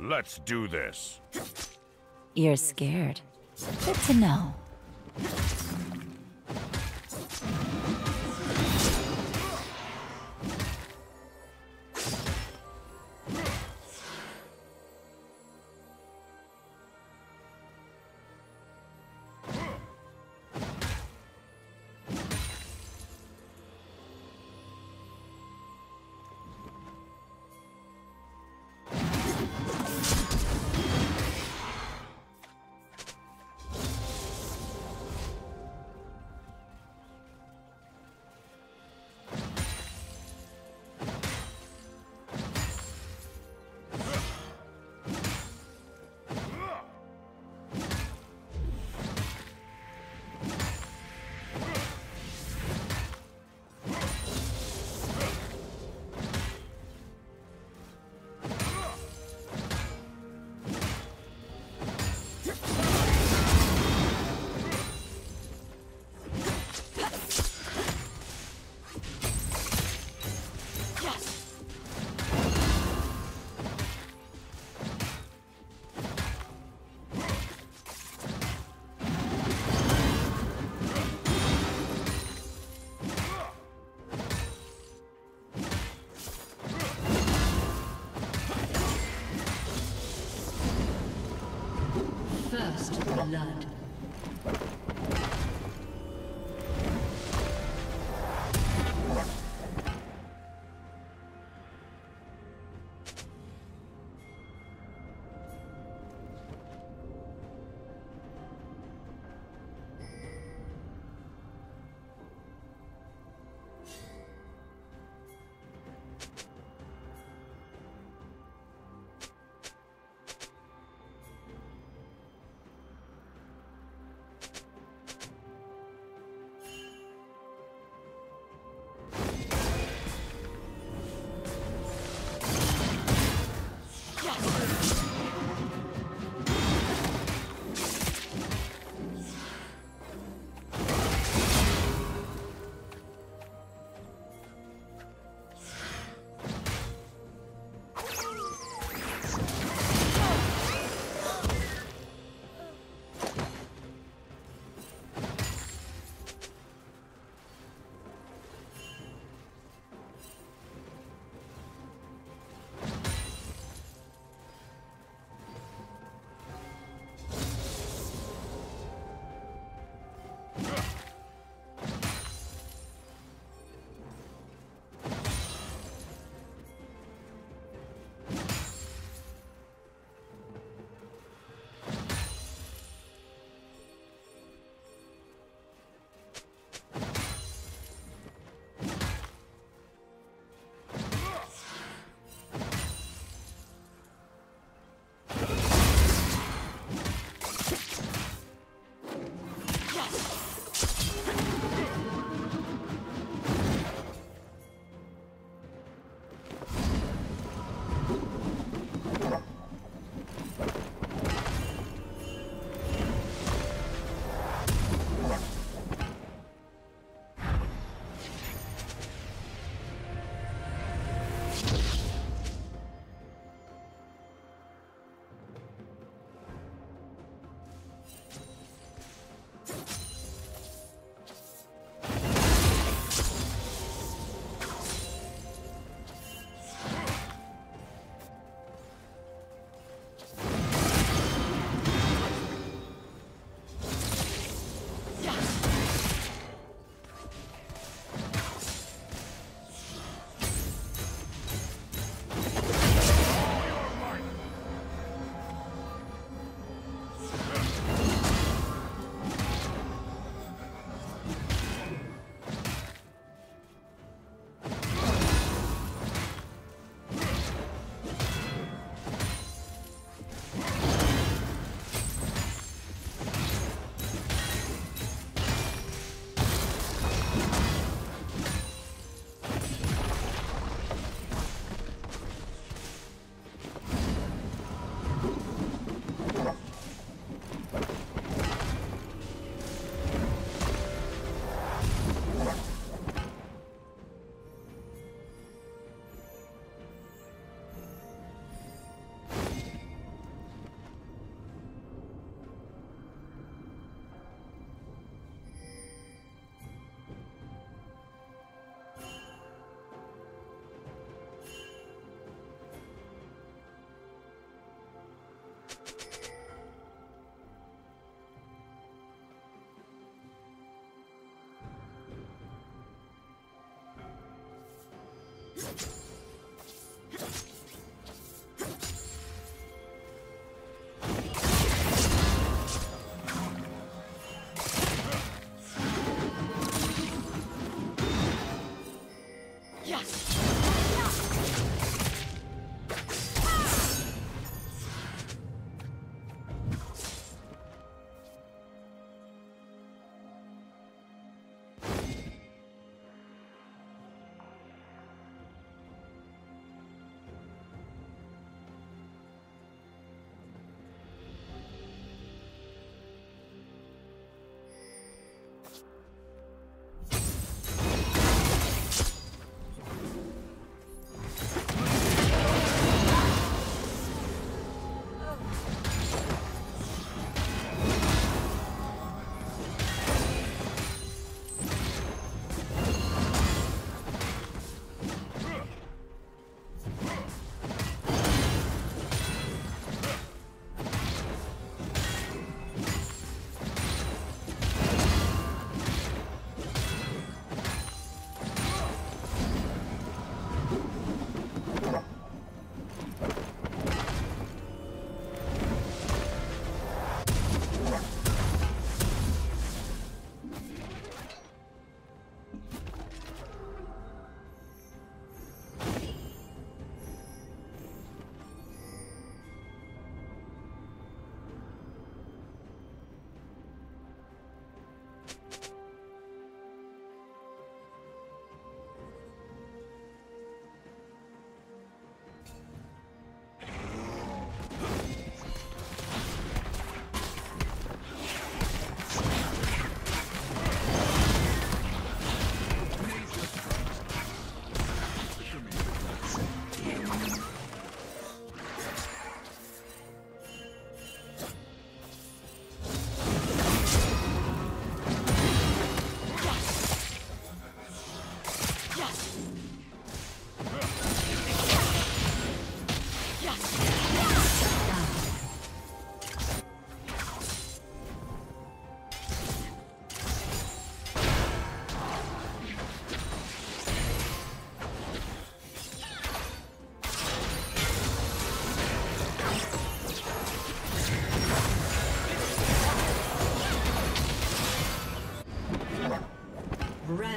Let's do this. You're scared. Good to know. First blood.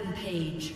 Rampage.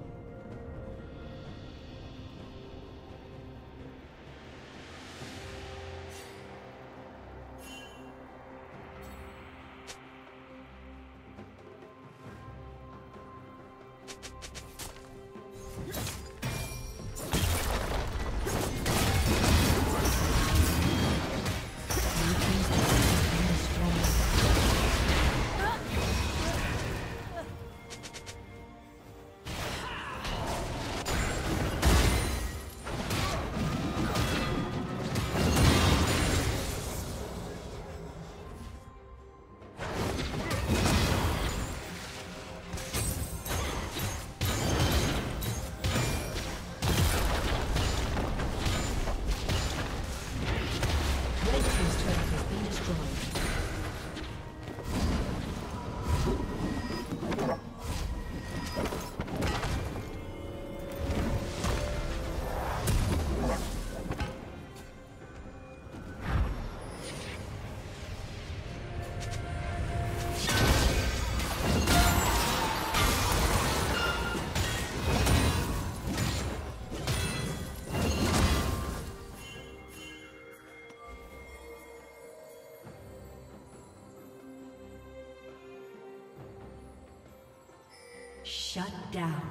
Shut down.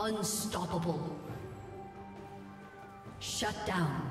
Unstoppable. Shut down.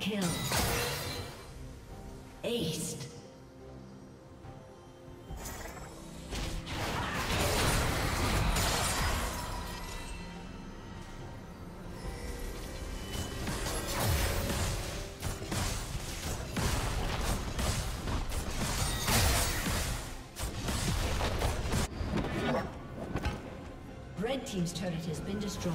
Kill. Aced. Red Team's turret has been destroyed.